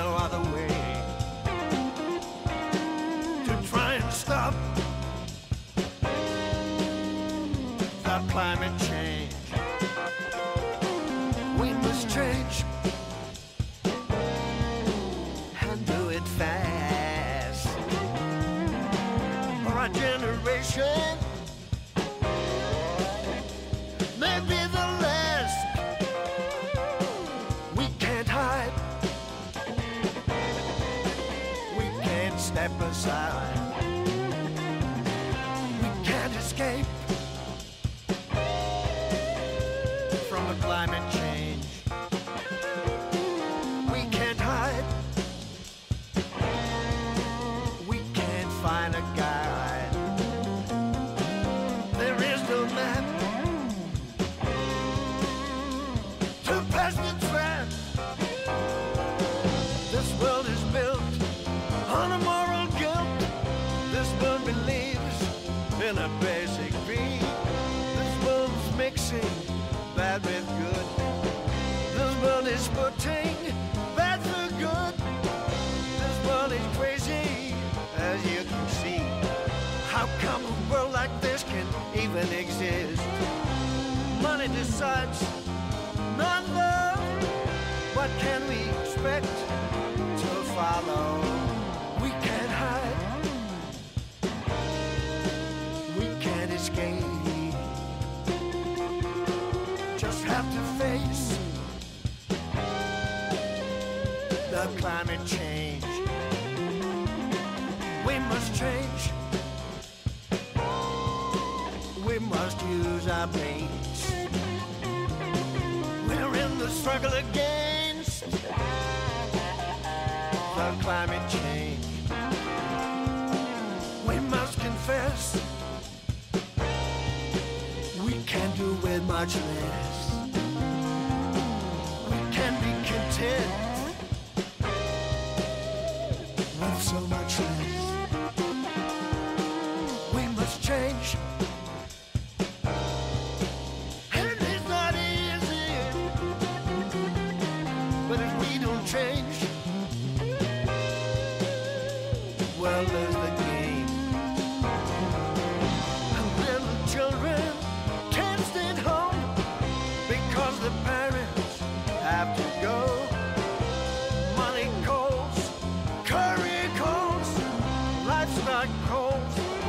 no other way to try and stop the climate change. We must change and do it fast. For our generation, may be. Step not love. What can we expect to follow? We can't hide. We can't escape. Just have to face the climate change. We must change. We must use our brains. Struggle against the climate change. We must confess we can do with much less. We can be content with so much less.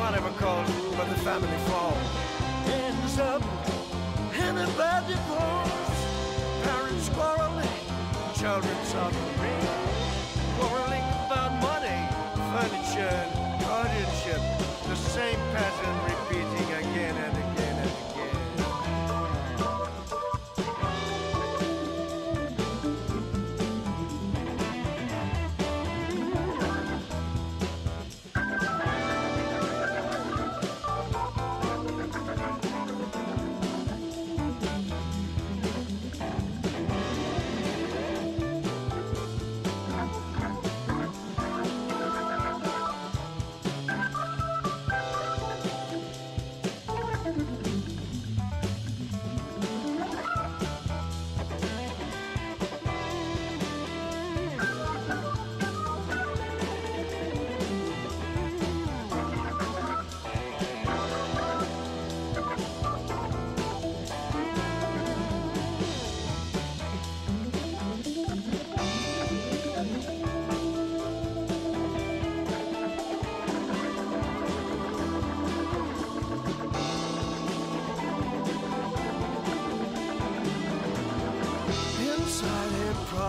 Whatever calls, but the family falls. Ends up in a bad divorce. Parents quarreling, children suffering, quarreling about money, furniture, guardianship. The same pattern repeating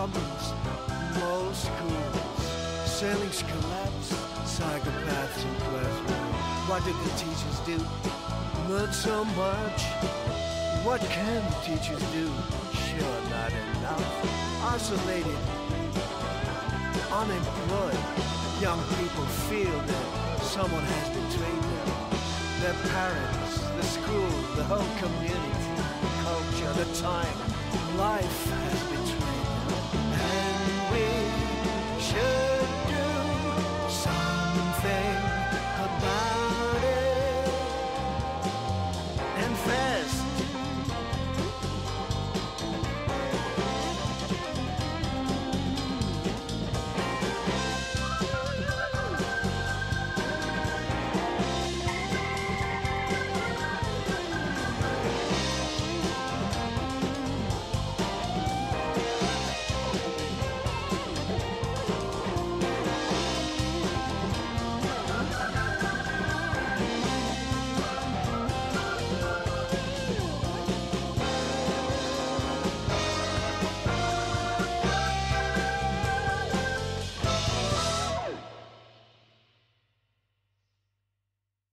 problems, moral schools, sailings collapse, psychopaths in classrooms. What did the teachers do? Not so much. What can teachers do? Sure, not enough. Isolated, unemployed, young people feel that someone has betrayed them. Their parents, the school, the whole community, the culture, the time. Life has betrayed